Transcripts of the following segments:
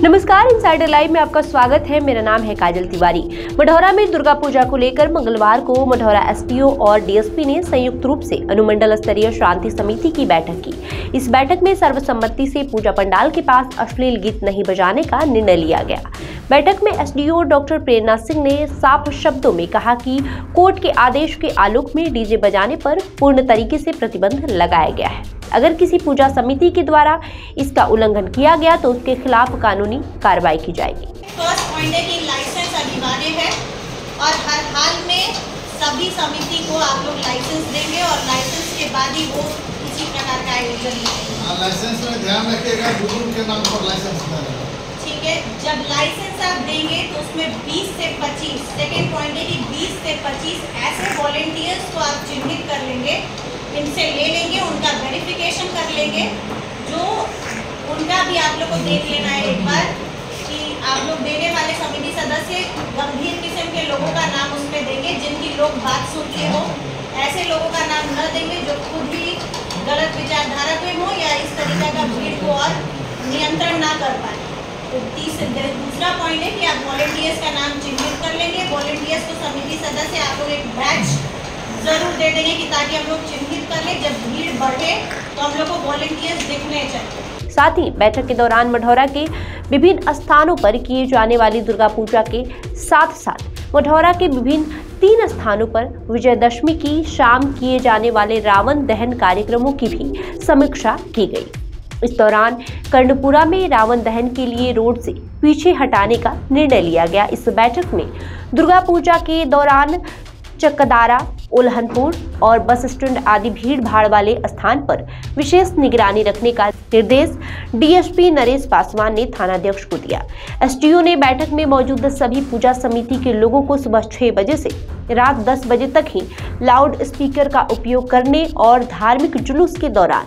नमस्कार insider live में आपका स्वागत है। मेरा नाम है काजल तिवारी। मढ़ौरा में दुर्गा पूजा को लेकर मंगलवार को मढ़ौरा एसपीओ और डीएसपी ने संयुक्त रूप से अनुमंडल स्तरीय शांति समिति की बैठक की। इस बैठक में सर्वसम्मति से पूजा पंडाल के पास अश्लील गीत नहीं बजाने का निर्णय लिया गया। बैठक में एसडीओ डॉक्टर प्रेरणा सिंह ने साफ़ शब्दों में कहा कि कोर्ट के आदेश के आलोक में डीजे बजाने पर पूर्ण तरीके से प्रतिबंध लगाया गया है। अगर किसी पूजा समिति के द्वारा इसका उल्लंघन किया गया तो उसके खिलाफ कानूनी कार्रवाई की जाएगी। फ़र्स्ट पॉइंट है कि लाइसेंस अनिवार्य है और हर हाल में सभी समिति को आप लोग लाइसेंस देंगे और लाइसेंस के बाद ही वो किसी प्रकार का आयोजन हाँ, लाइसेंस में ध्यान रखिएगा बुज़ुर्ग के नाम पर लाइसेंस ठीक है जब लाइसेंस आप देंगे तो उसमें 20 से 25 सेकेंड पॉइंट है कि 20 से 25 ऐसे वॉलेंटियर्स को आप चिन्हित कर लेंगे इनसे ले लेंगे, उनका वेरिफिकेशन कर लेंगे। जो उनका भी आप लोग को देख लेना है एक बार कि आप लोग देने वाले समिति सदस्य गंभीर किस्म के लोगों का नाम उसमें देंगे, जिनकी लोग बात सुनते हो। ऐसे लोगों का नाम न देंगे जो खुद ही गलत विचारधारा पे हो या इस तरीके का भीड़ को और नियंत्रण ना कर पाए। तो दूसरा पॉइंट है कि आप वॉलेंटियर्स का नाम चिन्हित कर लेंगे। वॉलेंटियर्स को समिति सदस्य, आप लोग एक बैच ज़रूर दे देंगे कि ताकि हम लोग चिन्हित कर लें, जब भीड़ बढ़े तो हम लोग को वॉलेंटियर्स दिखने चाहिए। साथ ही बैठक के दौरान मढ़ौरा के विभिन्न स्थानों पर किए जाने वाली दुर्गा पूजा के साथ साथ मढ़ौरा के विभिन्न तीन स्थानों पर विजयदशमी की शाम किए जाने वाले रावण दहन कार्यक्रमों की भी समीक्षा की गई। इस दौरान कर्णपुरा में रावण दहन के लिए रोड से पीछे हटाने का निर्णय लिया गया। इस बैठक में दुर्गा पूजा के दौरान चक्कदारा उल्हनपुर और बस स्टैंड आदि भीड़ भाड़ वाले स्थान पर विशेष निगरानी रखने का निर्देश डीएसपी नरेश पासवान ने थानाध्यक्ष को दिया। एसडीओ ने बैठक में मौजूद सभी पूजा समिति के लोगों को सुबह छह बजे से रात 10 बजे तक ही लाउड स्पीकर का उपयोग करने और धार्मिक जुलूस के दौरान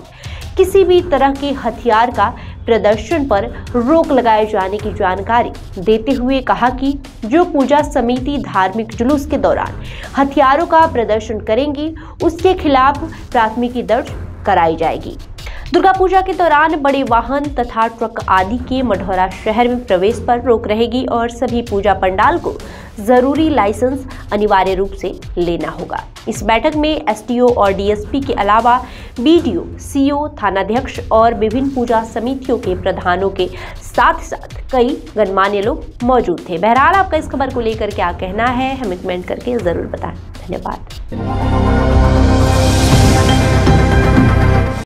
किसी भी तरह के हथियार का प्रदर्शन पर रोक लगाए जाने की जानकारी देते हुए कहा कि जो पूजा समिति धार्मिक जुलूस के दौरान हथियारों का प्रदर्शन करेंगी, उसके खिलाफ प्राथमिकी दर्ज कराई जाएगी। दुर्गा पूजा के दौरान बड़े वाहन तथा ट्रक आदि के मढ़ौरा शहर में प्रवेश पर रोक रहेगी और सभी पूजा पंडाल को ज़रूरी लाइसेंस अनिवार्य रूप से लेना होगा। इस बैठक में एसटीओ और डीएसपी के अलावा बीडीओ, सीओ, थानाध्यक्ष और विभिन्न पूजा समितियों के प्रधानों के साथ साथ कई गणमान्य लोग मौजूद थे। बहरहाल, आपका इस खबर को लेकर क्या कहना है, हमें कमेंट करके ज़रूर बताएँ। धन्यवाद।